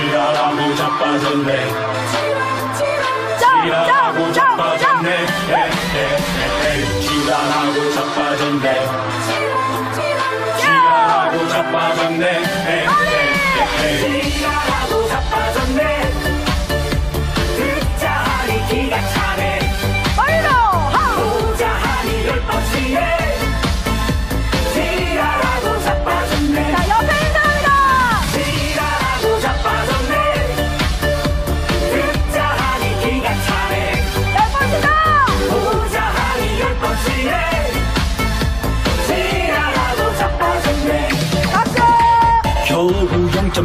지랄하고 자빠졌네 지랄하고. 자빠졌네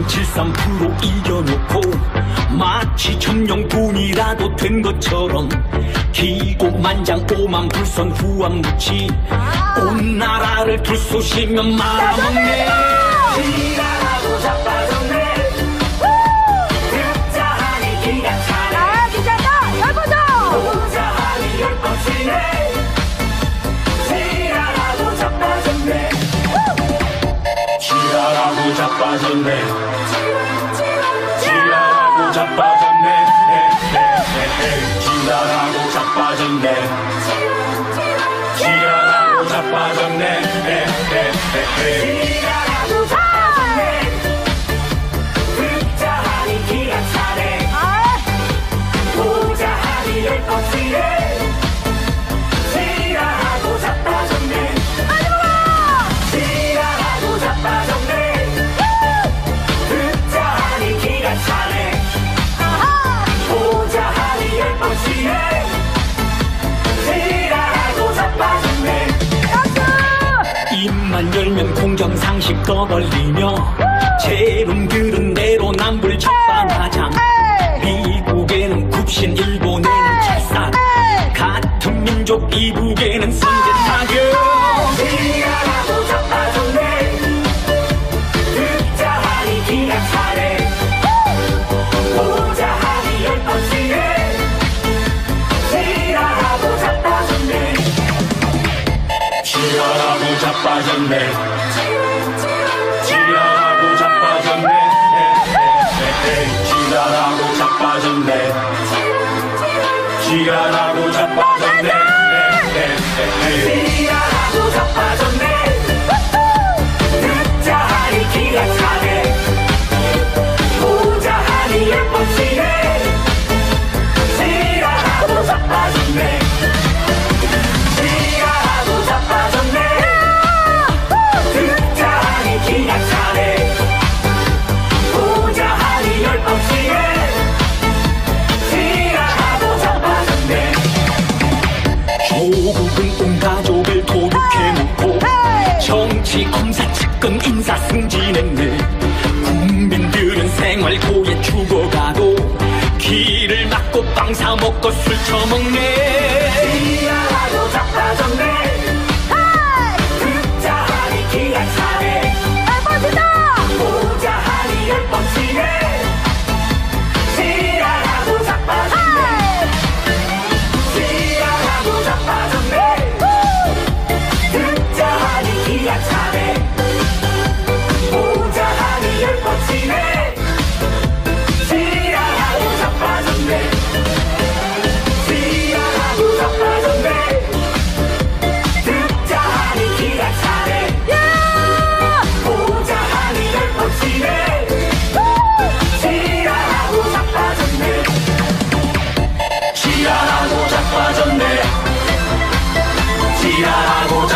0.73% 이겨놓고 마치 천명분이라도 된 것처럼 기고만장 오만 불선 후한무치 온 나라를 불쏘시면 말아먹네 지랄하고 자빠졌네. 지랄하고 자빠졌네. 지랄하고 자빠졌네. 지랄하고 자빠졌네. 지랄하고 자빠졌네 열면 공정상식 떠벌리며 제놈들은 내로남불 적반하장. 미국에는 굽신 일본에는 찰싹. 같은 민족 이북에는 선제 타격 지랄하고 자빠졌네. 듣자 하니 기가 차네. 보자 하니 열 번씩에 지랄하고 자빠졌네. 지랄하고 자빠졌네 지랄하고 자빠졌네. 지랄하고 자빠졌네 조국은 온 가족을 도륙해놓고 정치 검사 측근 인사 승진했네. 국민들은 생활 고에 죽어가도 길을 막고 빵 사 먹고 술 처먹네. 지랄하고 자빠졌네 하니 기가 차네 보자 하니 열 번씩에 지랄하고 자빠졌네. 지랄하고 자빠졌네. 듣자 하니 기가 하니 열 번씩에 지랄하고 자빠졌네. 지랄하고 자빠졌네. 지랄하고